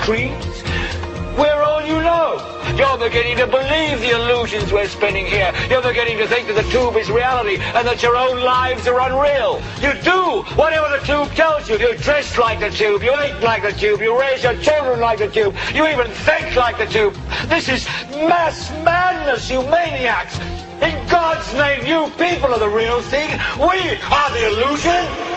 creeds. We're all you know. You're beginning to believe the illusions we're spinning here. You're beginning to think that the tube is reality and that your own lives are unreal. You do whatever the tube tells you. You dress like the tube. You eat like the tube. You raise your children like the tube. You even think like the tube. This is mass madness, you maniacs. In God's name, you people are the real thing. We are the illusion.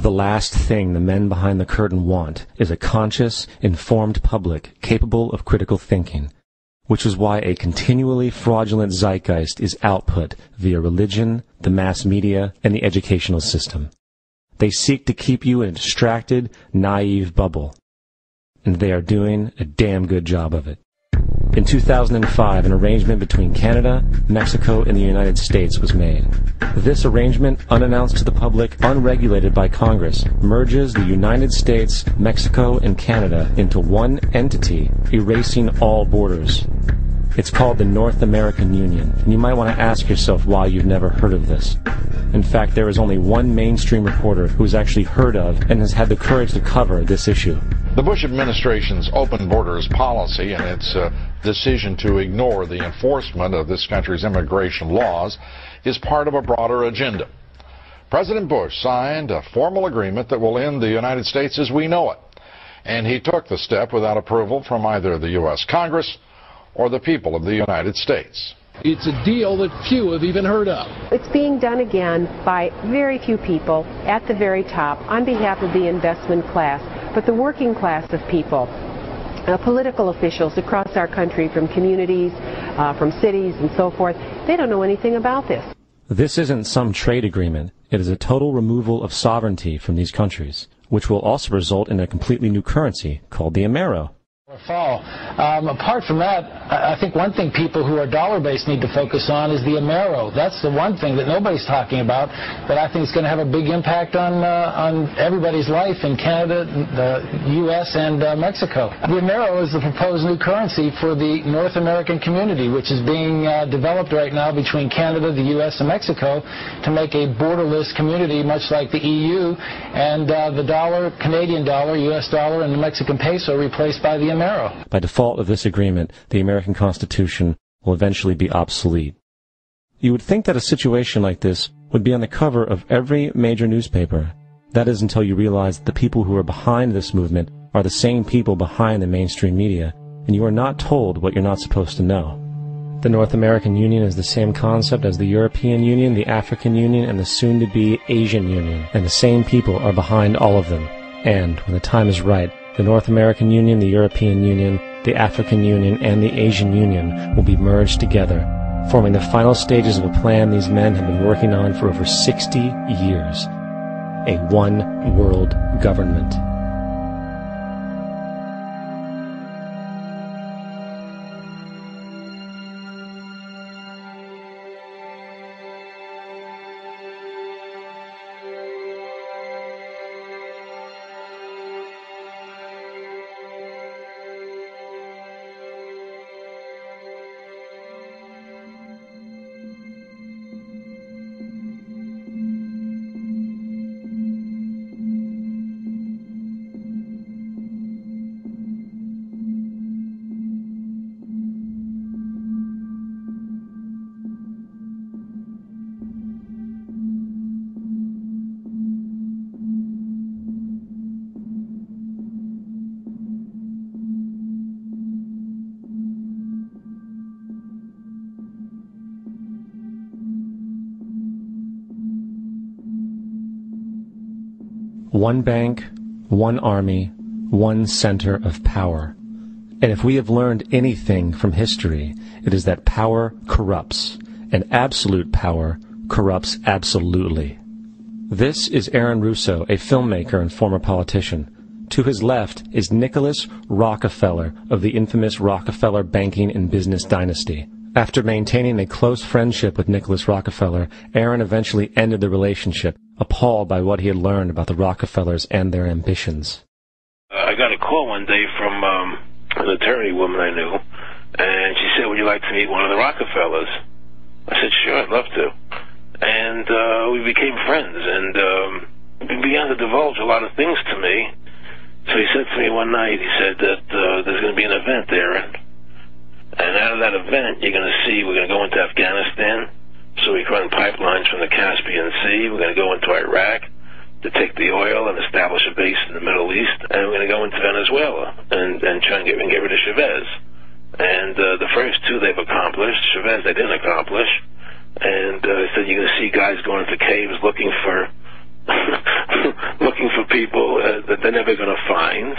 The last thing the men behind the curtain want is a conscious, informed public capable of critical thinking, which is why a continually fraudulent zeitgeist is output via religion, the mass media, and the educational system. They seek to keep you in a distracted, naive bubble. And they are doing a damn good job of it. In 2005, an arrangement between Canada, Mexico, and the United States was made. This arrangement, unannounced to the public, unregulated by Congress, merges the United States, Mexico, and Canada into one entity, erasing all borders. It's called the North American Union, and you might want to ask yourself why you've never heard of this. In fact, there is only one mainstream reporter who has actually heard of and has had the courage to cover this issue. The Bush administration's open borders policy and its uh, decision to ignore the enforcement of this country's immigration laws is part of a broader agenda. President Bush signed a formal agreement that will end the United States as we know it. And he took the step without approval from either the U.S. Congress or the people of the United States. It's a deal that few have even heard of. It's being done again by very few people at the very top on behalf of the investment class, but the working class of people. Uh, political officials across our country from communities, uh, from cities and so forth, they don't know anything about this. This isn't some trade agreement. It is a total removal of sovereignty from these countries, which will also result in a completely new currency called the Amero fall. Um, apart from that, I think one thing people who are dollar-based need to focus on is the Amero. That's the one thing that nobody's talking about, but I think it's going to have a big impact on uh, on everybody's life in Canada, the U.S., and uh, Mexico. The Amero is the proposed new currency for the North American community, which is being uh, developed right now between Canada, the U.S., and Mexico to make a borderless community, much like the EU, and uh, the dollar, Canadian dollar, U.S. dollar, and the Mexican peso replaced by the Amero. By default of this agreement, the American Constitution will eventually be obsolete. You would think that a situation like this would be on the cover of every major newspaper. That is until you realize that the people who are behind this movement are the same people behind the mainstream media, and you are not told what you're not supposed to know. The North American Union is the same concept as the European Union, the African Union, and the soon-to-be Asian Union, and the same people are behind all of them. And, when the time is right, the North American Union, the European Union, the African Union, and the Asian Union will be merged together, forming the final stages of a plan these men have been working on for over 60 years. A one world government. One bank, one army, one center of power. And if we have learned anything from history, it is that power corrupts, and absolute power corrupts absolutely. This is Aaron Russo, a filmmaker and former politician. To his left is Nicholas Rockefeller of the infamous Rockefeller banking and business dynasty. After maintaining a close friendship with Nicholas Rockefeller, Aaron eventually ended the relationship appalled by what he had learned about the Rockefellers and their ambitions. I got a call one day from um, an attorney woman I knew, and she said, "Would you like to meet one of the Rockefellers?" I said, "Sure, I'd love to." And uh, we became friends, and um, began to divulge a lot of things to me. So he said to me one night, he said that uh, there's going to be an event there, and out of that event, you're going to see we're going to go into Afghanistan. So we run pipelines from the Caspian Sea. We're going to go into Iraq to take the oil and establish a base in the Middle East, and we're going to go into Venezuela and, and try and get, and get rid of Chavez. And uh, the first two they've accomplished. Chavez they didn't accomplish. And uh, said you're going to see guys going into caves looking for looking for people uh, that they're never going to find.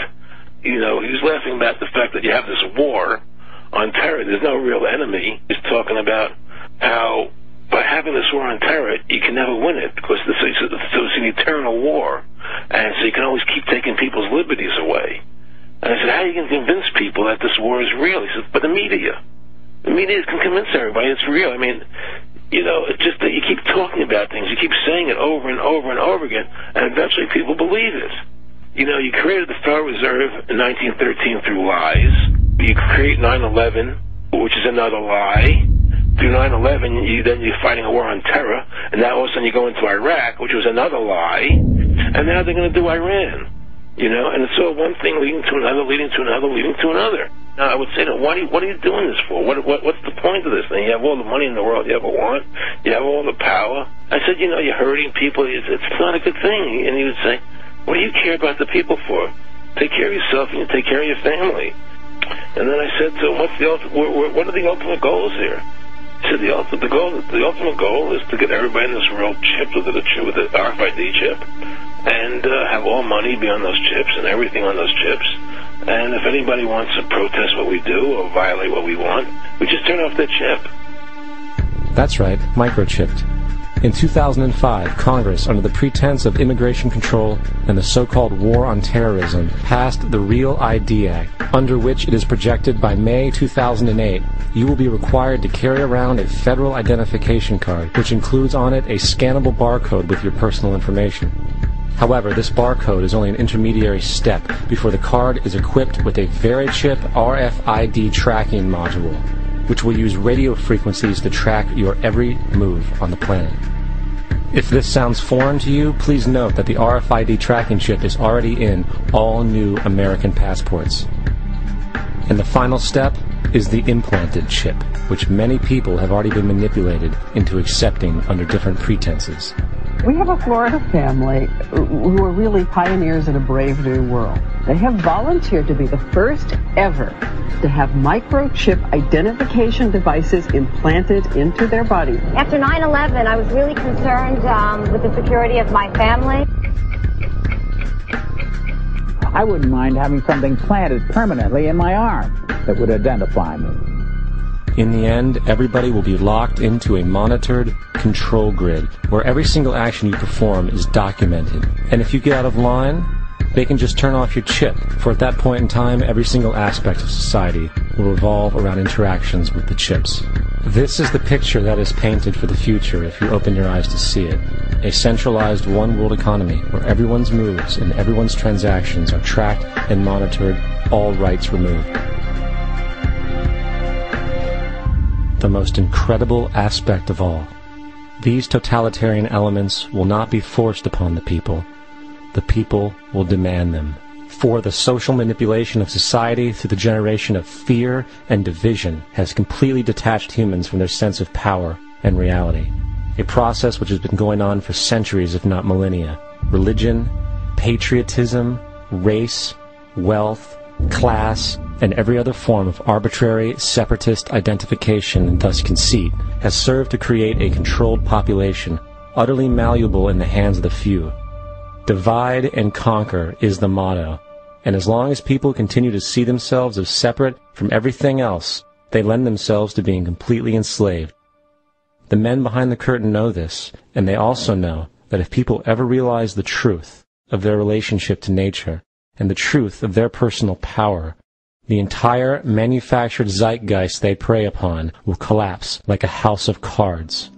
You know, he was laughing about the fact that you have this war on terror. There's no real enemy. He's talking about how by having this war on terror, you can never win it because it's, it's, it's an eternal war, and so you can always keep taking people's liberties away. And I said, how are you going to convince people that this war is real? He said, but the media. The media can convince everybody it's real. I mean, you know, it's just that you keep talking about things, you keep saying it over and over and over again, and eventually people believe it. You know, you created the Federal Reserve in 1913 through lies. You create 9/11, which is another lie through 9/11, you then you're fighting a war on terror, and now all of a sudden you go into Iraq, which was another lie, and now they're going to do Iran. You know, and it's all one thing leading to another, leading to another, leading to another. Now, I would say, to why do you, what are you doing this for? What, what, what's the point of this thing? You have all the money in the world you ever want. You have all the power. I said, you know, you're hurting people. It's, it's not a good thing. And he would say, what do you care about the people for? Take care of yourself and you take care of your family. And then I said him, what's the ultimate, what are the ultimate goals here? So the ultimate the goal, the ultimate goal is to get everybody in this world chipped with the chip, with the RFID chip, and uh, have all money be on those chips and everything on those chips. And if anybody wants to protest what we do or violate what we want, we just turn off the chip. That's right, microchipped. In 2005, Congress, under the pretense of immigration control and the so-called war on terrorism, passed the Real ID Act, under which it is projected by May 2008 you will be required to carry around a federal identification card, which includes on it a scannable barcode with your personal information. However, this barcode is only an intermediary step before the card is equipped with a VeriChip RFID tracking module, which will use radio frequencies to track your every move on the planet. If this sounds foreign to you, please note that the RFID tracking chip is already in all new American passports. And the final step is the implanted chip, which many people have already been manipulated into accepting under different pretenses. We have a Florida family who are really pioneers in a brave new world. They have volunteered to be the first ever to have microchip identification devices implanted into their body. After 9-11, I was really concerned um, with the security of my family. I wouldn't mind having something planted permanently in my arm that would identify me. In the end, everybody will be locked into a monitored control grid where every single action you perform is documented. And if you get out of line, they can just turn off your chip, for at that point in time, every single aspect of society will revolve around interactions with the chips. This is the picture that is painted for the future if you open your eyes to see it. A centralized one world economy where everyone's moves and everyone's transactions are tracked and monitored, all rights removed. The most incredible aspect of all. These totalitarian elements will not be forced upon the people the people will demand them. For the social manipulation of society through the generation of fear and division has completely detached humans from their sense of power and reality. A process which has been going on for centuries, if not millennia. Religion, patriotism, race, wealth, class, and every other form of arbitrary, separatist identification and thus conceit has served to create a controlled population, utterly malleable in the hands of the few, Divide and conquer is the motto, and as long as people continue to see themselves as separate from everything else, they lend themselves to being completely enslaved. The men behind the curtain know this, and they also know that if people ever realize the truth of their relationship to nature and the truth of their personal power, the entire manufactured zeitgeist they prey upon will collapse like a house of cards.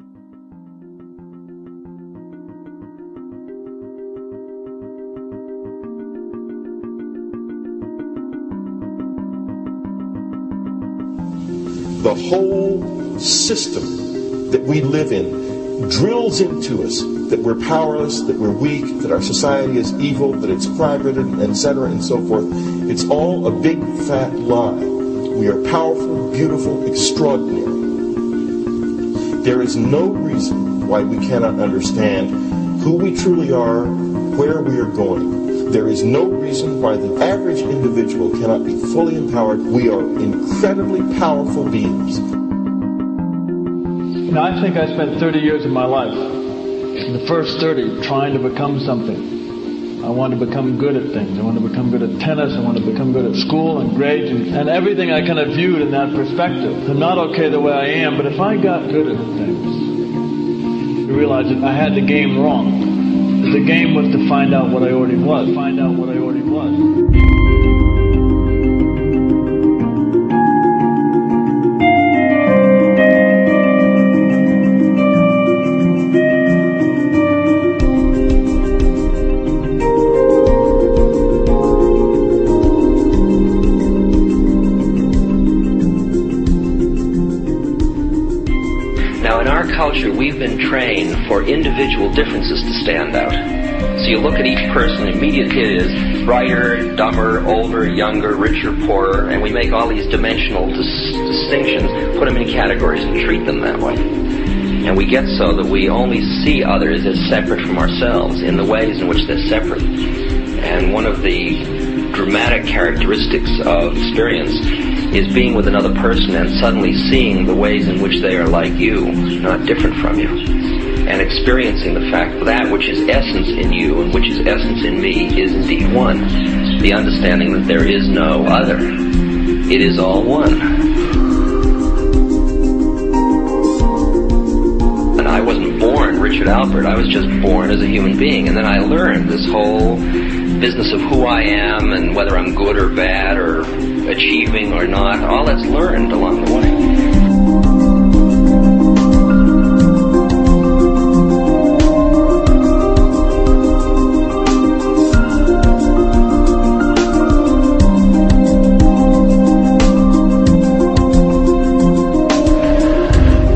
The whole system that we live in drills into us that we're powerless, that we're weak, that our society is evil, that it's crime-ridden, etc., and so forth. It's all a big fat lie. We are powerful, beautiful, extraordinary. There is no reason why we cannot understand who we truly are, where we are going. There is no reason why the average individual cannot be fully empowered. We are incredibly powerful beings. Know, I think I spent 30 years of my life, the first 30, trying to become something. I wanted to become good at things. I wanted to become good at tennis. I wanted to become good at school and grades and, and everything I kind of viewed in that perspective. I'm not okay the way I am, but if I got good at things, you realize that I had the game wrong. The game was to find out what I already was. Find out what I already was. Culture, we've been trained for individual differences to stand out. So you look at each person, immediately it is brighter, dumber, older, younger, richer, poorer, and we make all these dimensional dis- distinctions, put them in categories, and treat them that way. And we get so that we only see others as separate from ourselves in the ways in which they're separate. And one of the dramatic characteristics of experience is being with another person and suddenly seeing the ways in which they are like you, not different from you. And experiencing the fact that that which is essence in you and which is essence in me is indeed one. The understanding that there is no other. It is all one. And I wasn't born Richard Alpert. I was just born as a human being. And then I learned this whole business of who I am and whether I'm good or bad or achieving or not. All that's learned along the way.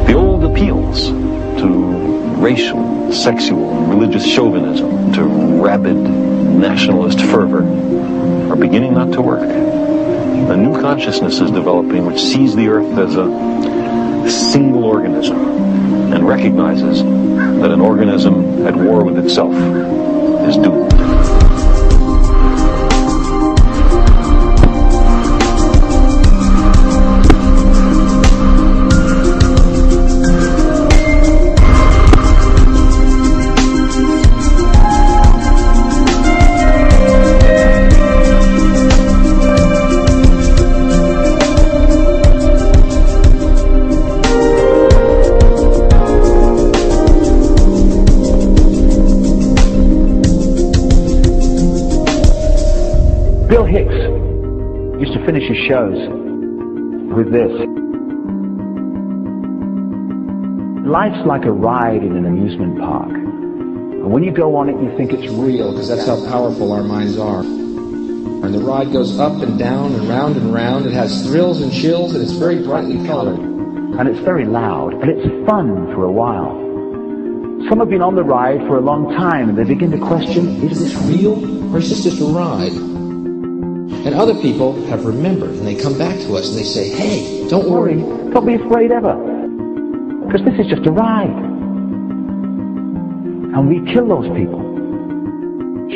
The old appeals to racial, sexual, religious chauvinism, to rabid nationalist fervor, are beginning not to work. A new consciousness is developing which sees the earth as a single organism and recognizes that an organism at war with itself is doomed. To finish his shows with this. Life's like a ride in an amusement park. And when you go on it, you think it's real. because that's how powerful our minds are. And the ride goes up and down and round and round. It has thrills and chills, and it's very brightly colored. And it's very loud. And it's fun for a while. Some have been on the ride for a long time and they begin to question, is this real Or is this just a ride? And other people have remembered, and they come back to us and they say, hey, don't worry. Don't be afraid ever. Because this is just a ride. And we kill those people.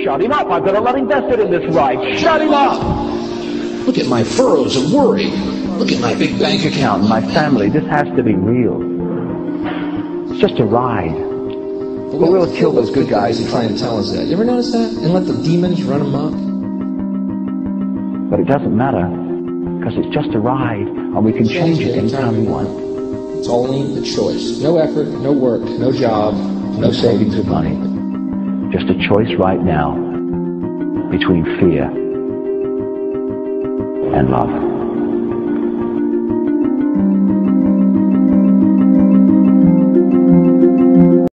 Shut him up. I've got a lot invested in this ride. Shut him up. Look at my furrows of worry. Look at my big bank account. And my family, this has to be real. It's just a ride. But we'll kill those good guys who try and tell us that. You ever notice that? And let the demons run amok? But it doesn't matter. Because it's just a ride. And we can change it anytime we want. It's only the choice. No effort, no work, no job, No savings of money. Just a choice right now between fear and love.